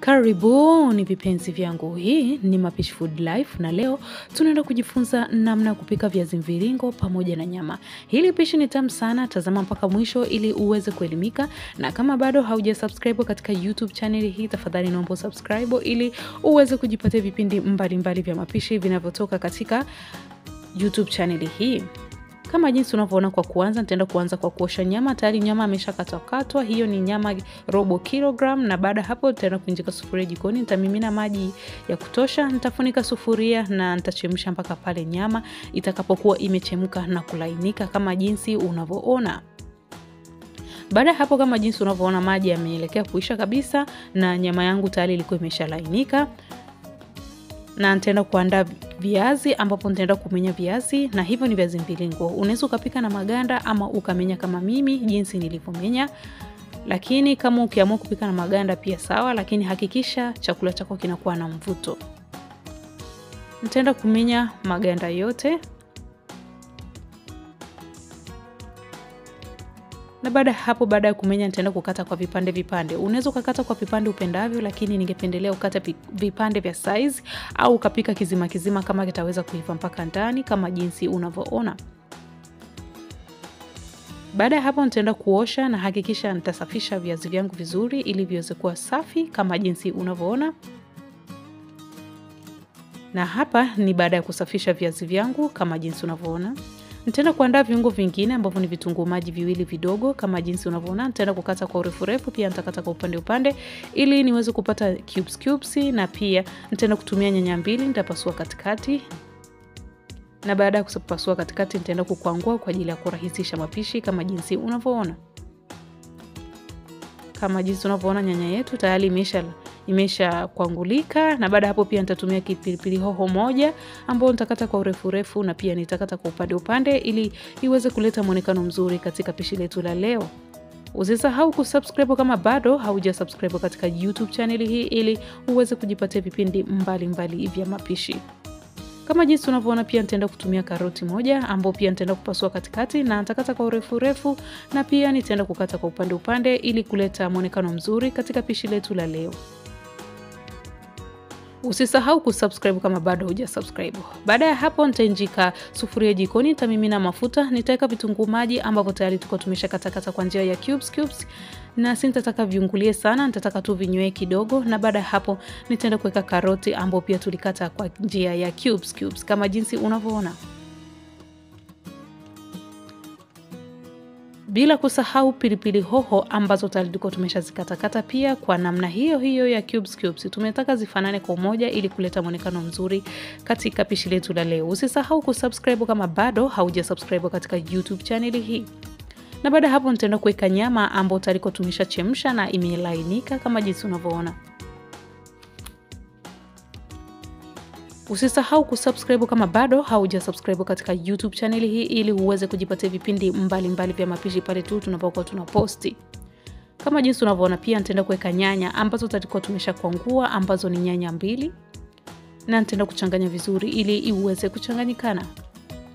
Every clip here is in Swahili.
Karibuni vipenzi vyangu, hii ni Mapishi Food Life na leo tunaenda kujifunza namna ya kupika viazi mviringo pamoja na nyama. Hili pishi ni tamu sana, tazama mpaka mwisho ili uweze kuelimika, na kama bado hauja subscribe katika YouTube channel hii, tafadhali naomba subscribe ili uweze kujipatia vipindi mbalimbali mbali vya mapishi vinavyotoka katika YouTube channel hii. Kama jinsi unavyoona, kwa kuanza nitaenda kuanza kwa kuosha nyama. Tayari nyama ameshakatwakatwa, hiyo ni nyama robo kilogram, na baada hapo nitaenda kuinjika sufuria jikoni, nitamimina maji ya kutosha, nitafunika sufuria na nitachemsha mpaka pale nyama itakapokuwa imechemka na kulainika kama jinsi unavyoona. Baada ya hapo, kama jinsi unavyoona, maji yameelekea kuisha kabisa na nyama yangu tayari ilikuwa imeshalainika na nitaenda kuandaa viazi ambapo nitaenda kumenya viazi, na hivyo ni viazi mviringo. Unaweza ukapika na maganda ama ukamenya kama mimi jinsi nilivyomenya, lakini kama ukiamua kupika na maganda pia sawa, lakini hakikisha chakula chako kinakuwa na mvuto. Nitaenda kumenya maganda yote na baada ya hapo, baada ya kumenya, nitaenda kukata kwa vipande vipande. Unaweza ukakata kwa vipande upendavyo, lakini ningependelea ukata vipande vya size au ukapika kizima kizima kama kitaweza kuiva mpaka ndani kama jinsi unavyoona. Baada ya hapo, nitaenda kuosha na hakikisha nitasafisha viazi vyangu vizuri ili viweze kuwa safi kama jinsi unavyoona. Na hapa ni baada ya kusafisha viazi vyangu kama jinsi unavyoona. Nitaenda kuandaa viungo vingine ambavyo ni vitunguu maji viwili vidogo kama jinsi unavyoona. Nitaenda kukata kwa urefu refu, pia nitakata kwa upande upande ili niweze kupata cubes cubes, na pia nitaenda kutumia nyanya mbili, nitapasua katikati, na baada ya kupasua katikati nitaenda kukwangua kwa ajili ya kurahisisha mapishi kama jinsi unavyoona. Kama jinsi unavyoona nyanya yetu tayari imesha imesha kwangulika, na baada hapo pia nitatumia kipilipili hoho moja ambao nitakata kwa urefu refu, na pia nitakata kwa upande upande ili iweze kuleta muonekano mzuri katika pishi letu la leo. Usisahau kusubscribe kama bado hauja subscribe katika YouTube channel hii ili uweze kujipatia vipindi mbalimbali vya mapishi. Kama jinsi unavyoona, pia nitaenda kutumia karoti moja ambao pia nitaenda kupasua katikati na nitakata kwa urefu refu na pia nitaenda kukata kwa upande upande ili kuleta muonekano mzuri katika pishi letu la leo. Usisahau kusubscribe kama bado huja subscribe. Baada ya hapo, nitainjika sufuria jikoni, nitamimina mafuta, nitaweka vitunguu maji ambavyo tayari tuko tumesha katakata kwa njia ya cubes cubes, na si nitataka viungulie sana, nitataka tu vinywee kidogo. Na baada ya hapo, nitaenda kuweka karoti ambayo pia tulikata kwa njia ya cubes cubes kama jinsi unavyoona. Bila kusahau pilipili hoho ambazo tayari tulikuwa tumeshazikatakata pia kwa namna hiyo hiyo ya cubes cubes. Tumetaka zifanane kwa umoja ili kuleta mwonekano mzuri katika pishi letu la leo. Usisahau kusubscribe kama bado hauja subscribe katika YouTube channel hii. Na baada ya hapo nitaenda kuweka nyama ambayo tayari tumeshachemsha na imelainika kama jinsi unavyoona. Usisahau kusubscribe kama bado haujasubscribe katika YouTube chaneli hii ili uweze kujipatia vipindi mbalimbali mbali vya mapishi pale tu tunapokuwa tunaposti. Kama jinsi unavyoona, pia nitaenda kuweka nyanya ambazo tulikuwa tumeshakwangua ambazo ni nyanya mbili, na nitaenda kuchanganya vizuri ili iweze kuchanganyikana.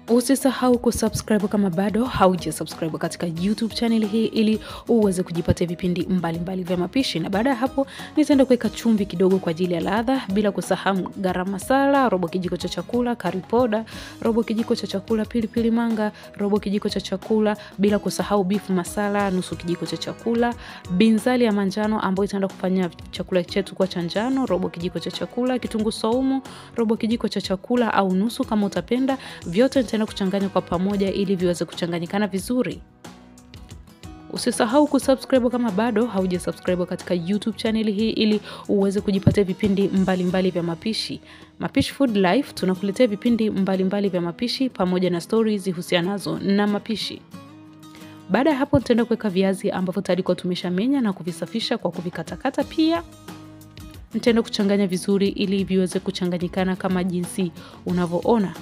Usisahau kusubscribe kama bado haujasubscribe katika YouTube channel hii ili uweze kujipatia vipindi mbalimbali mbali vya mapishi. Na baada ya hapo nitaenda kuweka chumvi kidogo kwa ajili ya ladha, bila kusahau garam masala, robo kijiko cha chakula, curry powder, robo kijiko cha chakula, pilipili manga, robo kijiko cha chakula, bila kusahau beef masala, nusu kijiko cha chakula, binzali ya manjano ambayo itaenda kufanya chakula chetu kwa cha njano, robo kijiko cha chakula, kitunguu saumu, robo kijiko cha chakula au nusu kama utapenda, vyote nitaenda kuchanganya kwa pamoja ili viweze kuchanganyikana vizuri. Usisahau kusubscribe kama bado haujasubscribe katika YouTube channel hii ili uweze kujipatia vipindi mbalimbali mbali vya mapishi. Mapishi Food Life tunakuletea vipindi mbalimbali mbali vya mapishi pamoja na stories zihusianazo na mapishi. Baada ya hapo nitaenda kuweka viazi ambavyo tayari kwa tumeshamenya na kuvisafisha kwa kuvikatakata pia nitaenda kuchanganya vizuri ili viweze kuchanganyikana kama jinsi unavyoona.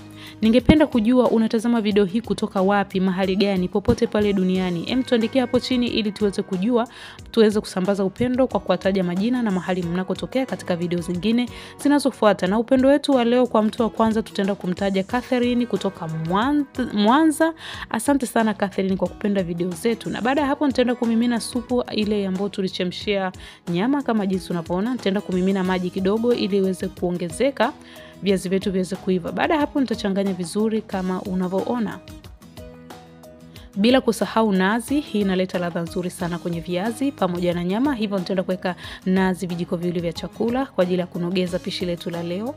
Ningependa kujua unatazama video hii kutoka wapi, mahali gani, popote pale duniani. Em, tuandikie hapo chini ili tuweze kujua, tuweze kusambaza upendo kwa kuwataja majina na mahali mnakotokea katika video zingine zinazofuata. Na upendo wetu wa leo, kwa mtu wa kwanza tutaenda kumtaja Catherine kutoka Mwanza. Asante sana Catherine kwa kupenda video zetu, na baada ya hapo nitaenda kumimina supu ile ambayo tulichemshia nyama kama jinsi unavyoona. Nitaenda kumimina maji kidogo ili iweze kuongezeka viazi vyetu viweze kuiva. Baada ya hapo nitachanganya vizuri kama unavyoona, bila kusahau nazi. Hii inaleta ladha nzuri sana kwenye viazi pamoja na nyama, hivyo nitaenda kuweka nazi vijiko viwili vya chakula kwa ajili ya kunogeza pishi letu la leo.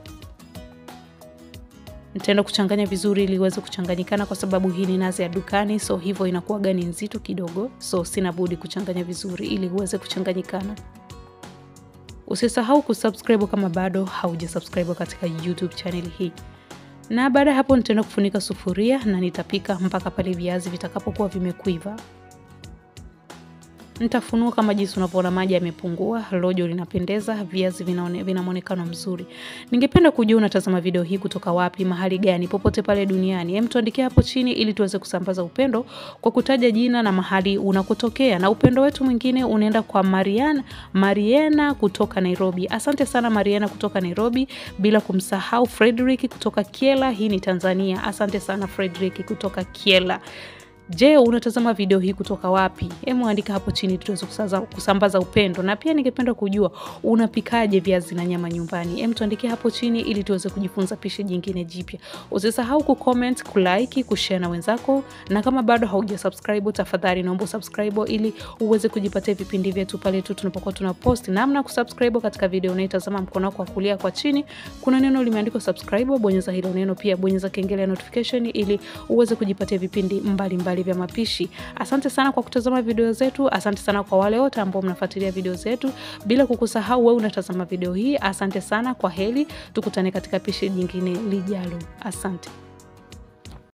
Nitaenda kuchanganya vizuri ili iweze kuchanganyikana, kwa sababu hii ni nazi ya dukani, so hivyo inakuwa gani nzito kidogo, so sina budi kuchanganya vizuri ili iweze kuchanganyikana. Usisahau kusubscribe kama bado haujasubscribe katika YouTube channel hii. Na baada ya hapo nitaenda kufunika sufuria na nitapika mpaka pale viazi vitakapokuwa vimekuiva. Nitafunua kama jinsi unavyoona, maji yamepungua, rojo linapendeza, viazi vina muonekano mzuri. Ningependa kujua unatazama video hii kutoka wapi, mahali gani, popote pale duniani. Hem, tuandikie hapo chini ili tuweze kusambaza upendo kwa kutaja jina na mahali unakotokea. Na upendo wetu mwingine unaenda kwa Mariana, Mariana kutoka Nairobi. Asante sana Mariana kutoka Nairobi, bila kumsahau Frederick kutoka Kiela, hii ni Tanzania. Asante sana Frederick kutoka Kiela. Je, unatazama video hii kutoka wapi? Hebu andika hapo chini tuweze kusambaza upendo. Na pia ningependa kujua unapikaje viazi na nyama nyumbani. Hebu tuandikie hapo chini ili tuweze kujifunza pishi jingine jipya. Usisahau kucomment, kulike, kushare na wenzako, na kama bado haujasubscribe, tafadhali naomba subscribe ili uweze kujipatia vipindi vyetu pale tu tunapokuwa tuna post. Namna kusubscribe katika video unaitazama, mkono wako wa kulia kwa chini kuna neno limeandikwa subscribe, bonyeza hilo neno, pia bonyeza kengele ya notification ili uweze kujipatia vipindi mbalimbali mbali vya mapishi. Asante sana kwa kutazama video zetu. Asante sana kwa wale wote ambao mnafuatilia video zetu, bila kukusahau wewe unatazama video hii. Asante sana, kwa heri, tukutane katika pishi jingine lijalo. Asante.